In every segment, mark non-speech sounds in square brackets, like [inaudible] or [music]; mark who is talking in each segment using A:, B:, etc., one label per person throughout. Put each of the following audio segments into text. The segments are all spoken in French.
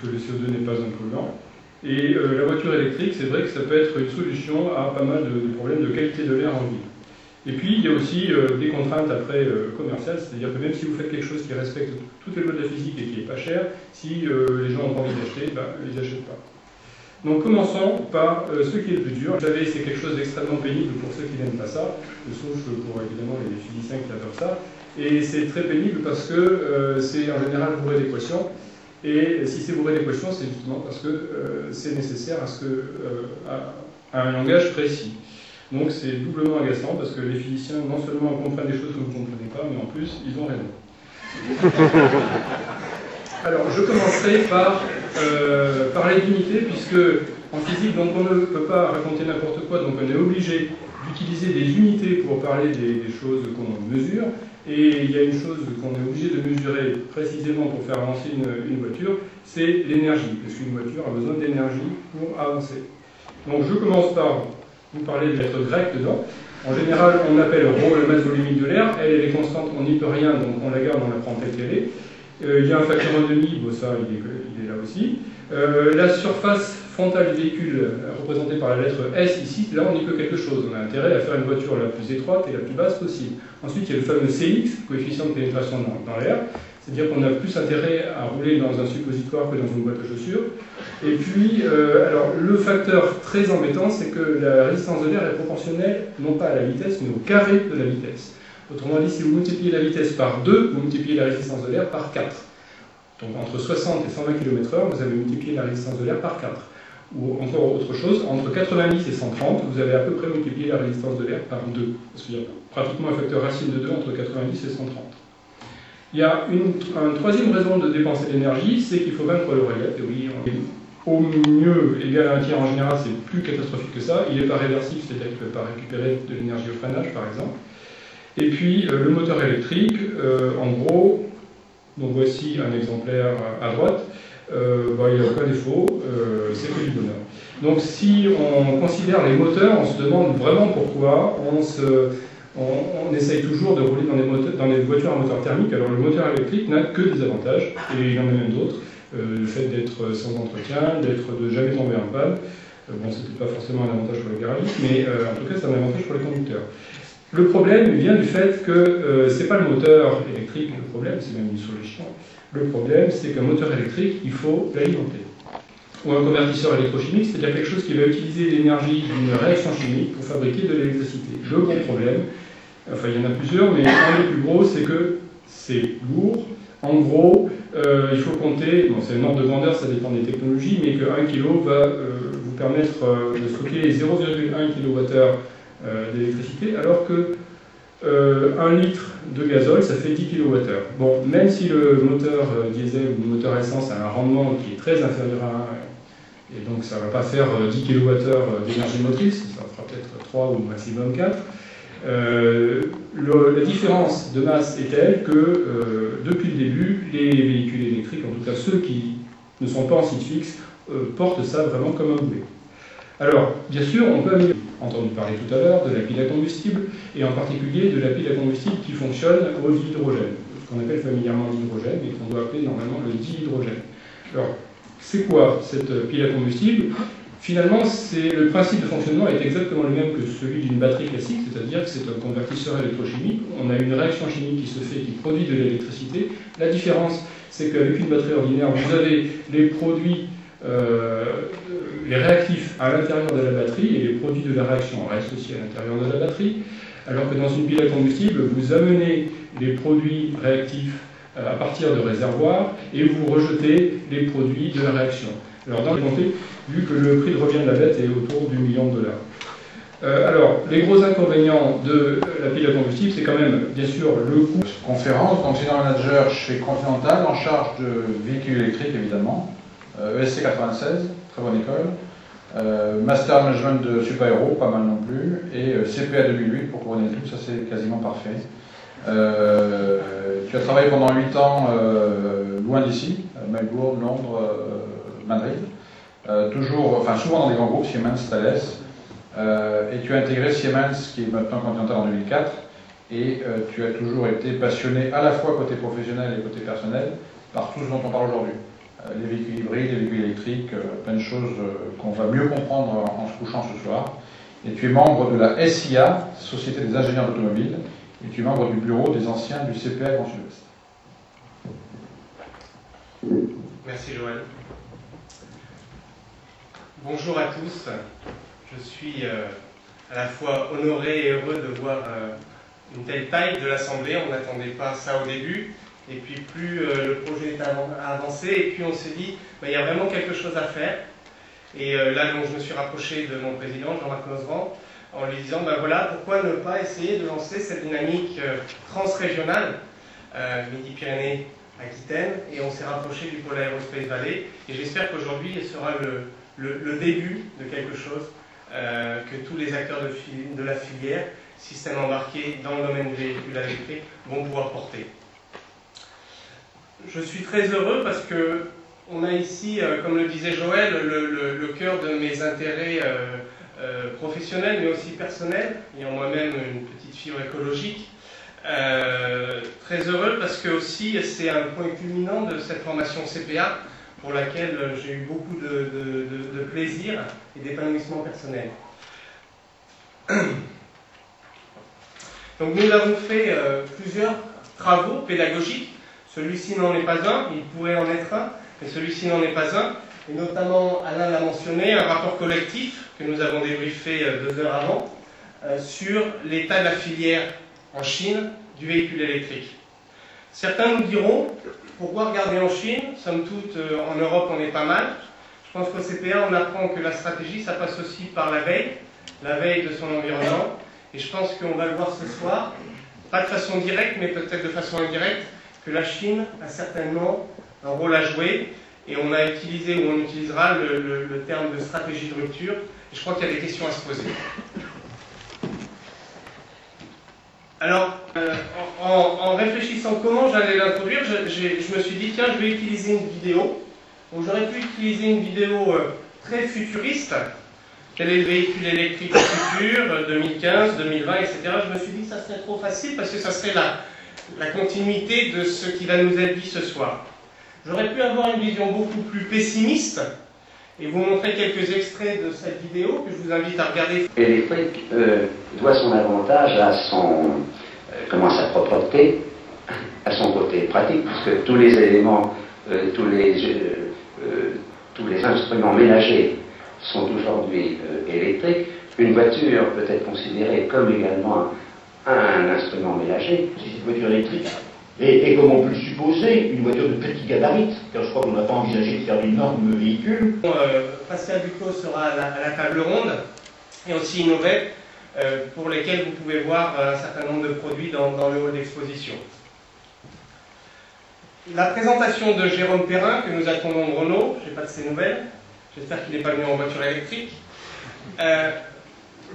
A: puisque le CO2 n'est pas un polluant. Et la voiture électrique, c'est vrai que ça peut être une solution à pas mal de, problèmes de qualité de l'air en ville. Et puis, il y a aussi des contraintes après commerciales, c'est-à-dire que même si vous faites quelque chose qui respecte toutes les lois de la physique et qui n'est pas cher, si les gens ont envie d'acheter, ben, ils n'achètent pas. Donc commençons par euh, ce qui est le plus dur. Vous savez, c'est quelque chose d'extrêmement pénible pour ceux qui n'aiment pas ça, sauf pour évidemment les physiciens qui adorent ça. Et c'est très pénible parce que euh, c'est en général bourré d'équations. Et si c'est bourré d'équations, c'est justement parce que euh, c'est nécessaire à, ce que, à, un langage précis. Donc c'est doublement agaçant parce que les physiciens non seulement comprennent des choses que vous ne comprenez pas, mais en plus, ils ont raison. [laughs] Alors, je commencerai par euh, parler d'unité, puisque en physique, donc on ne peut pas raconter n'importe quoi, donc on est obligé d'utiliser des unités pour parler des, choses qu'on mesure. Et il y a une chose qu'on est obligé de mesurer précisément pour faire avancer une, voiture, c'est l'énergie, parce qu'une voiture a besoin d'énergie pour avancer. Donc je commence par vous parler de lettre grecque dedans. En général, on appelle ρ la masse volumique de l'air, elle, est constante, on n'y peut rien, donc on la garde, on la prend telle qu'elle est. Euh, il y a un facteur en demi, bon, ça, il est, là aussi. Euh, la surface frontale du véhicule, euh, représentée par la lettre S ici, là on n'y peut quelque chose. On a intérêt à faire une voiture la plus étroite et la plus basse possible. Ensuite, il y a le fameux CX, coefficient de pénétration dans, l'air. C'est-à-dire qu'on a plus intérêt à rouler dans un suppositoire que dans une boîte à chaussures. Et puis, alors, le facteur très embêtant, c'est que la résistance de l'air est proportionnelle non pas à la vitesse, mais au carré de la vitesse. Autrement dit, si vous multipliez la vitesse par 2, vous multipliez la résistance de l'air par 4. Donc entre 60 et 120 km/h, vous avez multiplié la résistance de l'air par 4. Ou encore autre chose, entre 90 et 130, vous avez à peu près multiplié la résistance de l'air par 2. Parce qu'il y a pratiquement un facteur racine de 2 entre 90 et 130. Il y a une, troisième raison de dépenser l'énergie, c'est qu'il faut vaincre l'oreillette. Et oui, au mieux égal à un tiers en général, c'est plus catastrophique que ça. Il n'est pas réversible, c'est-à-dire qu'il ne peut pas récupérer de l'énergie au freinage, par exemple. Et puis euh, le moteur électrique, euh, en gros, donc voici un exemplaire à droite, bah, il n'y a aucun défaut, c'est que du bonheur. Donc si on considère les moteurs, on se demande vraiment pourquoi on, essaye toujours de rouler dans des voitures à moteur thermique. Alors le moteur électrique n'a que des avantages, et il y en a même d'autres. le fait d'être sans entretien, d'être de jamais tomber en panne. bon, c'était pas forcément un avantage pour les garagistes, mais en tout cas c'est un avantage pour les conducteurs. Le problème vient du fait que euh, ce n'est pas le moteur électrique le problème, c'est même une solution. Le problème, c'est qu'un moteur électrique, il faut l'alimenter. Ou un convertisseur électrochimique, c'est-à-dire quelque chose qui va utiliser l'énergie d'une réaction chimique pour fabriquer de l'électricité. Le gros problème, enfin il y en a plusieurs, mais un des plus gros, c'est que c'est lourd. En gros, euh, il faut compter, bon, c'est un ordre de grandeur, ça dépend des technologies, mais que 1 kg va euh, vous permettre de stocker 0,1 kWh euh, d'électricité, alors que euh, 1 litre de gazole, ça fait 10 kWh. Bon, même si le moteur euh, diesel ou le moteur essence a un rendement qui est très inférieur à 1, et donc ça ne va pas faire 10 kWh d'énergie motrice, ça fera peut-être 3 ou maximum 4, la différence de masse est telle que depuis le début, les véhicules électriques, en tout cas ceux qui ne sont pas en site fixe, portent ça vraiment comme un boulet. Alors, bien sûr, on peut améliorer entendu parler tout à l'heure, de la pile à combustible, et en particulier de la pile à combustible qui fonctionne au dihydrogène, qu'on appelle familièrement l'hydrogène, mais qu'on doit appeler normalement le dihydrogène. Alors, c'est quoi cette pile à combustible? Finalement, le principe de fonctionnement est exactement le même que celui d'une batterie classique, c'est-à-dire que c'est un convertisseur électrochimique. On a une réaction chimique qui se fait, qui produit de l'électricité. La différence, c'est qu'avec une batterie ordinaire, vous avez les produits les réactifs à l'intérieur de la batterie et les produits de la réaction restent aussi à l'intérieur de la batterie, alors que dans une pile à combustible, vous amenez les produits réactifs euh, à partir de réservoirs et vous rejetez les produits de la réaction. Alors dans les montées, vu que le prix de revient de la bête est autour du million de dollars. Euh, alors, les gros inconvénients de la pile à combustible, c'est quand même, bien sûr, le coût.
B: Conférence, donc dans manager chez Continental, en charge de véhicules électriques, évidemment. ESC 96, très bonne école. Euh, Master Management de Super pas mal non plus. Et euh, CPA 2008 pour couronner tout, ça c'est quasiment parfait. Euh, tu as travaillé pendant 8 ans loin d'ici, Melbourne, Londres, Madrid. toujours, enfin souvent dans des grands groupes, Siemens, Thales. et tu as intégré Siemens, qui est maintenant Continental en 2004. Et tu as toujours été passionné à la fois côté professionnel et côté personnel par tout ce dont on parle aujourd'hui. Euh, les véhicules hybrides, les électrique, plein de choses qu'on va mieux comprendre en se couchant ce soir. Et tu es membre de la SIA, Société des ingénieurs d'automobile, et tu es membre du bureau des anciens du CPA Grand Sud-Ouest.
C: Merci Joël. Bonjour à tous. Je suis euh, à la fois honoré et heureux de voir euh, une telle taille de l'Assemblée. On n'attendait pas ça au début. Et puis plus euh, le projet est avancé, et puis on s'est dit, bah, il y a vraiment quelque chose à faire. Et là, donc, je me suis rapproché de mon président, Jean-Marc Nozeran, en lui disant, ben voilà, pourquoi ne pas essayer de lancer cette dynamique transrégionale, Midi-Pyrénées, Aquitaine, et on s'est rapproché du pôle Aerospace Valley. Et j'espère qu'aujourd'hui, ce sera le, début de quelque chose euh, que tous les acteurs de, la filière, système embarqué dans le domaine du véhicule électrique, vont pouvoir porter. Je suis très heureux parce que on a ici, euh, comme le disait Joël, le, cœur de mes intérêts euh, professionnels, mais aussi personnels, ayant moi-même une petite fibre écologique. Euh, très heureux parce que aussi c'est un point culminant de cette formation CPA pour laquelle j'ai eu beaucoup de, plaisir et d'épanouissement personnel. Donc nous avons fait euh, plusieurs travaux pédagogiques. Celui-ci n'en est pas un, il pourrait en être un, mais celui-ci n'en est pas un. Et notamment, Alain l'a mentionné, un rapport collectif que nous avons débriefé euh, deux heures avant sur l'état de la filière en Chine du véhicule électrique. Certains nous diront, pourquoi regarder en Chine? Somme toute, euh, en Europe, on est pas mal. Je pense qu'au CPA, on apprend que la stratégie, ça passe aussi par la veille, la veille de son environnement. Et je pense qu'on va le voir ce soir, pas de façon directe, mais peut-être de façon indirecte, que la Chine a certainement un rôle à jouer. Et on a utilisé ou on utilisera le, terme de stratégie de rupture. Et je crois qu'il y a des questions à se poser. Alors, euh, en, réfléchissant comment j'allais l'introduire, je, me suis dit, tiens, je vais utiliser une vidéo. Donc j'aurais pu utiliser une vidéo euh, très futuriste. Quel est le véhicule électrique futur, 2015, 2020, etc. Je me suis dit, ça serait trop facile parce que ça serait la, la continuité de ce qui va nous être dit ce soir. J'aurais pu avoir une vision beaucoup plus pessimiste et vous montrer quelques extraits de cette vidéo que je vous invite à regarder.
D: L'électrique euh, doit son avantage à son, euh, comment, sa propreté, à son côté pratique, puisque tous les éléments, euh, tous, les, tous les instruments ménagers sont aujourd'hui électriques. Une voiture peut être considérée comme également un, instrument ménager.
E: C'est une voiture électrique, et, comme on peut le supposer, une voiture de petit gabarit, car je crois qu'on n'a pas envisagé de faire d'énormes véhicules.
C: Euh, Pascal Duclos sera à la, table ronde, et aussi Innovec, euh, pour lesquels vous pouvez voir un certain nombre de produits dans, le hall d'exposition. La présentation de Jérôme Perrin, que nous attendons de Renault, je n'ai pas de ses nouvelles, j'espère qu'il n'est pas venu en voiture électrique, euh,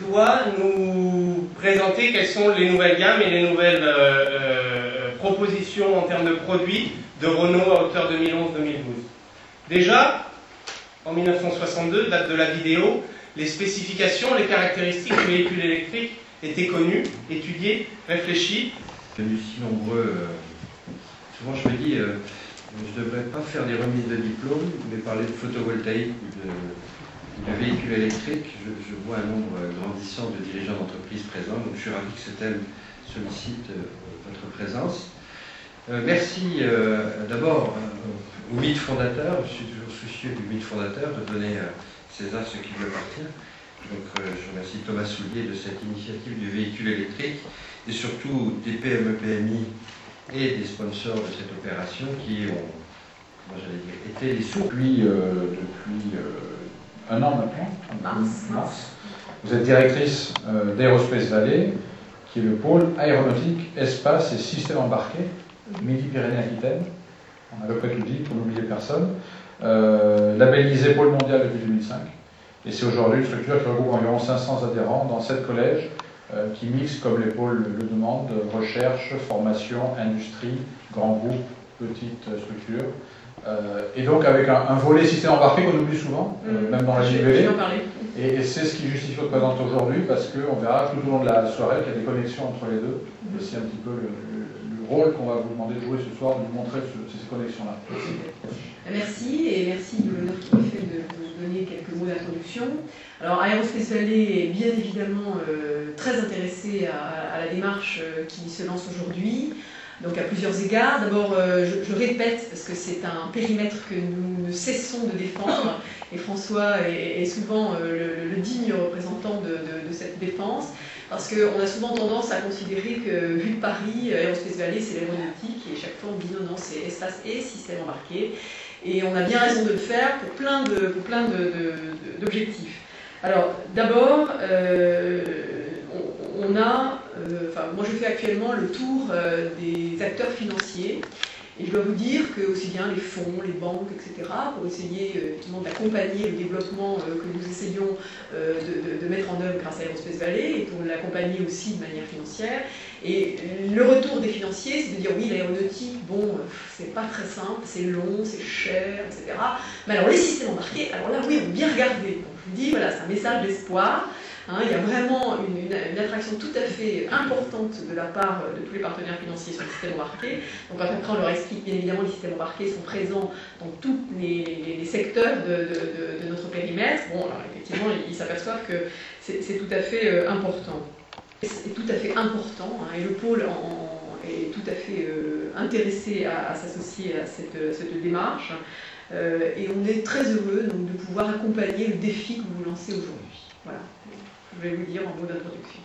C: doit nous présenter quelles sont les nouvelles gammes et les nouvelles proposition en termes de produits de Renault à hauteur 2011-2012. Déjà, en 1962, date de la vidéo, les spécifications, les caractéristiques du véhicule électrique étaient connues, étudiées, réfléchies.
F: Si nombreux, euh, souvent je me dis, euh, je ne devrais pas faire des remises de diplôme, mais parler de photovoltaïque de, véhicules électriques. Je, vois un nombre grandissant de dirigeants d'entreprise présents, donc je suis ravi que ce thème sollicite euh, votre présence. Euh, merci euh, d'abord au mythe fondateur, je suis toujours soucieux du mythe fondateur, de donner à César ce qui lui appartient. Donc je remercie Thomas Soulier de cette initiative du véhicule électrique et surtout des PME, PMI et des sponsors de cette opération qui ont, j'allais dire, été les sous.
B: Depuis, depuis un an maintenant, mars. Vous êtes directrice d'Aerospace Valley, qui est le pôle aéronautique, espace et système embarqué, Midi-Pyrénées-Aquitaine. On a à peu tout dit pour n'oublier personne. Euh, labellisé pôle mondial depuis 2005. Et c'est aujourd'hui une structure qui regroupe environ 500 adhérents dans 7 collèges euh, qui mixent, comme les pôles le demandent, recherche, formation, industrie, grands groupes, petites structures. Euh, et donc avec un, volet système embarqué qu'on oublie souvent, euh, mm. même dans la JVL. Et, et c'est ce qui justifie votre présence aujourd'hui parce qu'on verra tout au long de la soirée qu'il y a des connexions entre les deux. Mm. Et c'est un petit peu le, rôle qu'on va vous demander de jouer ce soir, de nous montrer ce- ces connexions-là. Merci.
G: Merci et merci de l'honneur qui m'a fait de vous donner quelques mots d'introduction. Alors Aerospace Valley est bien évidemment euh, très intéressé à, à la démarche qui se lance aujourd'hui, donc à plusieurs égards. D'abord, euh, je, répète, parce que c'est un périmètre que nous ne cessons de défendre, et François est, souvent euh, le, digne représentant de, cette défense, parce qu'on a souvent tendance à considérer que, vu Paris, Aerospace Valley, c'est l'aéronautique, et chaque fois on dit non, non, c'est espace et système embarqué. Et on a bien raison de le faire pour plein de- pour de- d'objectifs. Alors, d'abord, euh, on, a, euh, enfin, moi je fais actuellement le tour euh, des acteurs financiers, et je dois vous dire que aussi bien les fonds, les banques, etc., pour essayer euh, d'accompagner le développement euh, que nous essayons de, mettre en œuvre grâce à Aerospace Valley, et pour l'accompagner aussi de manière financière. Et le retour des financiers, c'est de dire oui, l'aéronautique, bon, c'est pas très simple, c'est long, c'est cher, etc. Mais alors les systèmes embarqués, alors là, oui, on bien regarder. Donc je vous dis, voilà, c'est un message d'espoir. Hein, il y a vraiment une, attraction tout à fait importante de la part de tous les partenaires financiers sur le système embarqué. Donc après, on leur explique, bien évidemment, les systèmes embarqués sont présents dans tous les, secteurs de, notre périmètre. Bon, alors effectivement, ils s'aperçoivent que c'est c'est tout à fait euh, important. C'est tout à fait important, et le pôle est tout à fait euh, intéressé à, s'associer à cette, démarche. Euh, et on est très heureux de pouvoir accompagner le défi que vous lancez aujourd'hui. Voilà, vais vous dire en mot d'introduction?